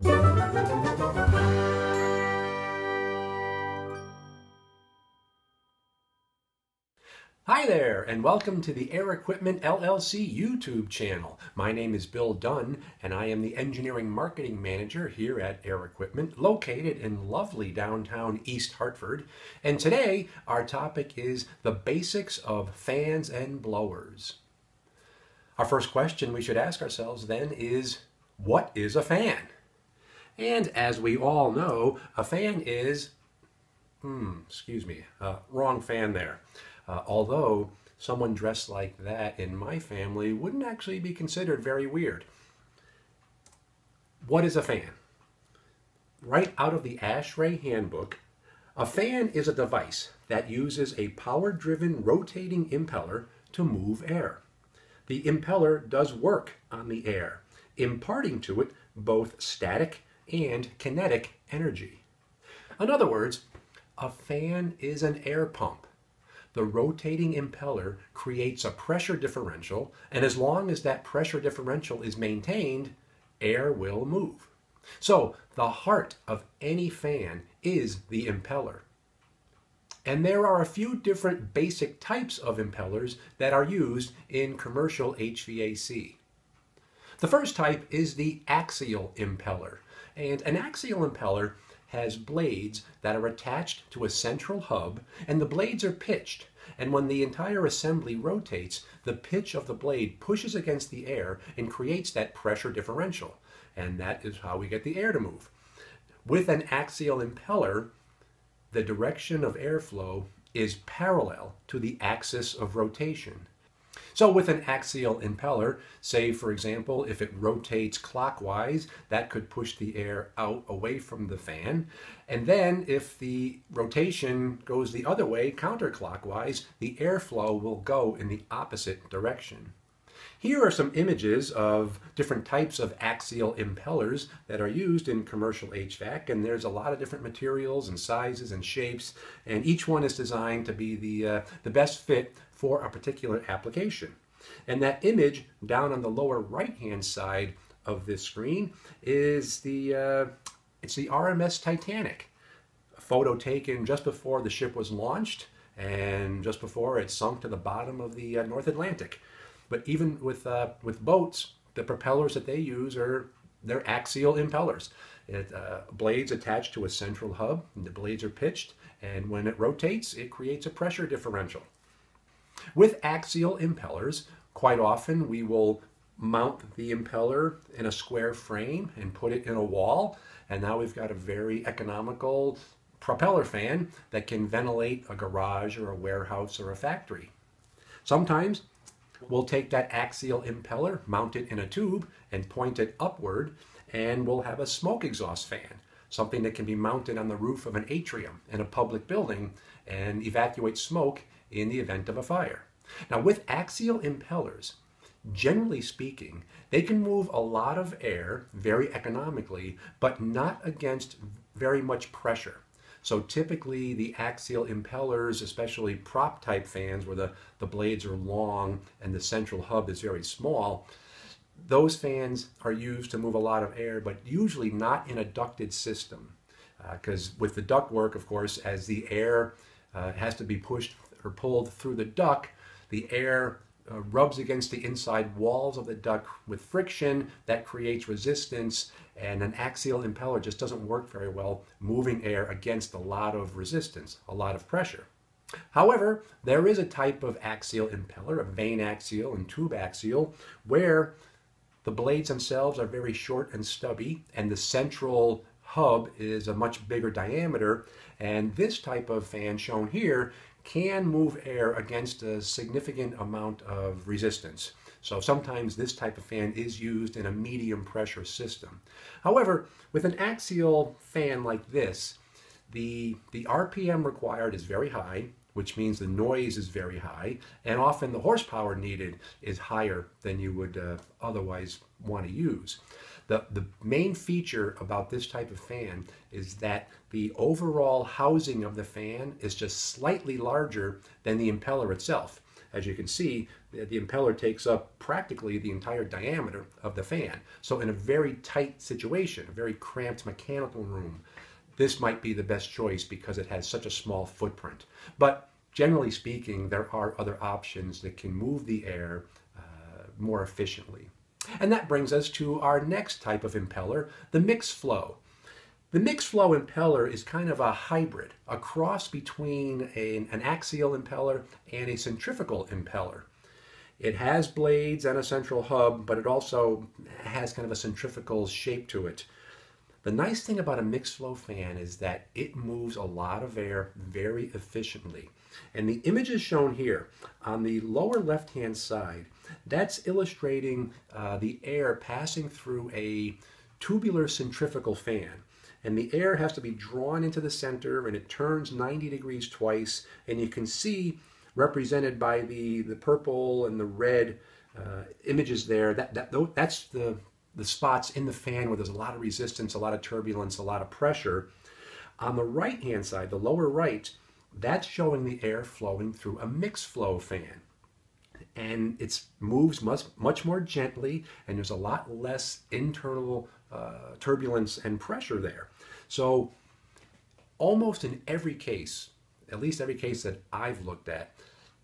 Hi there, and welcome to the Air Equipment LLC YouTube channel. My name is Bill Dunn, and I am the Engineering Marketing Manager here at Air Equipment, located in lovely downtown East Hartford. And today, our topic is the basics of fans and blowers. Our first question we should ask ourselves then is, what is a fan? And as we all know, a fan is, hmm, excuse me, uh, wrong fan there. Uh, although someone dressed like that in my family wouldn't actually be considered very weird. What is a fan? Right out of the ASHRAE handbook, a fan is a device that uses a power-driven rotating impeller to move air. The impeller does work on the air, imparting to it both static and kinetic energy. In other words, a fan is an air pump the rotating impeller creates a pressure differential, and as long as that pressure differential is maintained, air will move. So the heart of any fan is the impeller. And there are a few different basic types of impellers that are used in commercial HVAC. The first type is the axial impeller. And an axial impeller has blades that are attached to a central hub, and the blades are pitched. And when the entire assembly rotates, the pitch of the blade pushes against the air and creates that pressure differential. And that is how we get the air to move. With an axial impeller, the direction of airflow is parallel to the axis of rotation. So with an axial impeller, say for example, if it rotates clockwise, that could push the air out away from the fan. And then if the rotation goes the other way, counterclockwise, the airflow will go in the opposite direction. Here are some images of different types of axial impellers that are used in commercial HVAC, and there's a lot of different materials and sizes and shapes, and each one is designed to be the, uh, the best fit for a particular application. And that image down on the lower right hand side of this screen is the, uh, it's the RMS Titanic. A photo taken just before the ship was launched and just before it sunk to the bottom of the uh, North Atlantic. But even with, uh, with boats, the propellers that they use are they're axial impellers. It, uh, blades attached to a central hub, the blades are pitched, and when it rotates, it creates a pressure differential. With axial impellers, quite often we will mount the impeller in a square frame and put it in a wall. And now we've got a very economical propeller fan that can ventilate a garage or a warehouse or a factory. Sometimes we'll take that axial impeller, mount it in a tube, and point it upward, and we'll have a smoke exhaust fan, something that can be mounted on the roof of an atrium in a public building and evacuate smoke in the event of a fire. Now with axial impellers, generally speaking, they can move a lot of air very economically, but not against very much pressure. So typically the axial impellers, especially prop type fans where the, the blades are long and the central hub is very small, those fans are used to move a lot of air, but usually not in a ducted system. Because uh, with the duct work, of course, as the air uh, has to be pushed or pulled through the duct, the air uh, rubs against the inside walls of the duct with friction that creates resistance and an axial impeller just doesn't work very well moving air against a lot of resistance, a lot of pressure. However, there is a type of axial impeller, a vane axial and tube axial, where the blades themselves are very short and stubby and the central hub is a much bigger diameter and this type of fan shown here can move air against a significant amount of resistance. So sometimes this type of fan is used in a medium pressure system. However, with an axial fan like this, the, the RPM required is very high, which means the noise is very high, and often the horsepower needed is higher than you would uh, otherwise want to use. The, the main feature about this type of fan is that the overall housing of the fan is just slightly larger than the impeller itself. as you can see, the, the impeller takes up practically the entire diameter of the fan. So in a very tight situation, a very cramped mechanical room, this might be the best choice because it has such a small footprint. But generally speaking, there are other options that can move the air uh, more efficiently. And that brings us to our next type of impeller, the mixed flow. The mixed flow impeller is kind of a hybrid, a cross between a, an axial impeller and a centrifugal impeller. It has blades and a central hub, but it also has kind of a centrifugal shape to it. The nice thing about a mixed flow fan is that it moves a lot of air very efficiently. And the images shown here on the lower left hand side, that's illustrating uh, the air passing through a tubular centrifugal fan and the air has to be drawn into the center and it turns 90 degrees twice and you can see represented by the the purple and the red uh, images there that, that that's the the spots in the fan where there's a lot of resistance a lot of turbulence a lot of pressure on the right hand side the lower right that's showing the air flowing through a mixed flow fan and it moves much, much more gently and there's a lot less internal uh, turbulence and pressure there. So almost in every case, at least every case that I've looked at,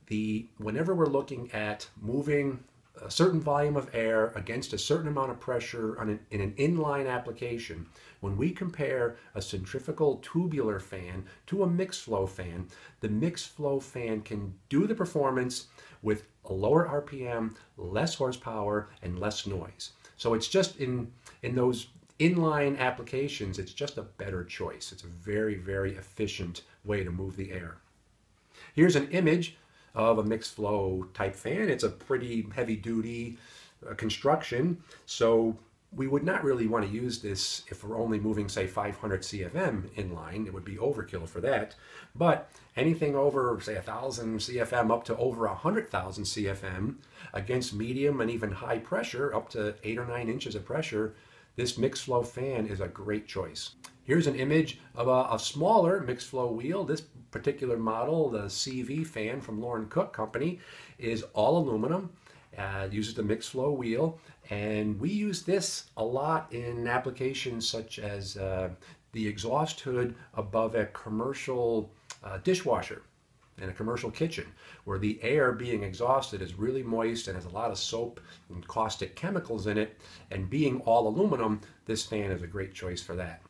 the whenever we're looking at moving a certain volume of air against a certain amount of pressure an, in an inline application, when we compare a centrifugal tubular fan to a mixed flow fan, the mixed flow fan can do the performance with a lower RPM, less horsepower, and less noise. So it's just in, in those inline applications, it's just a better choice. It's a very, very efficient way to move the air. Here's an image of a mixed flow type fan. It's a pretty heavy duty uh, construction, so we would not really want to use this if we're only moving, say, 500 CFM inline. It would be overkill for that. But anything over, say, 1,000 CFM up to over 100,000 CFM against medium and even high pressure, up to 8 or 9 inches of pressure, this mixed flow fan is a great choice. Here's an image of a, a, smaller mixed flow wheel. This particular model, the CV fan from Loren Cook Company, is all aluminum. Uh, uses the mixed flow wheel, and we use this a lot in applications such as uh, the exhaust hood above a commercial uh, dishwasher in a commercial kitchen where the air being exhausted is really moist and has a lot of soap and caustic chemicals in it and being all aluminum this fan is a great choice for that.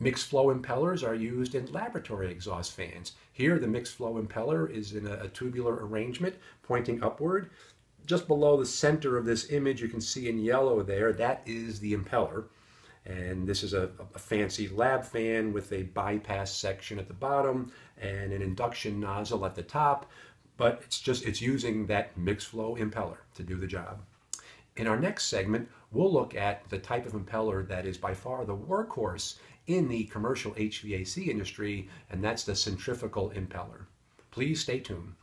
Mixed flow impellers are used in laboratory exhaust fans. Here the mixed flow impeller is in a, tubular arrangement pointing upward. Just below the center of this image you can see in yellow there that is the impeller and this is a, a, fancy lab fan with a bypass section at the bottom and an induction nozzle at the top, but it's just, it's using that mixed flow impeller to do the job. In our next segment, we'll look at the type of impeller that is by far the workhorse in the commercial HVAC industry, and that's the centrifugal impeller. Please stay tuned.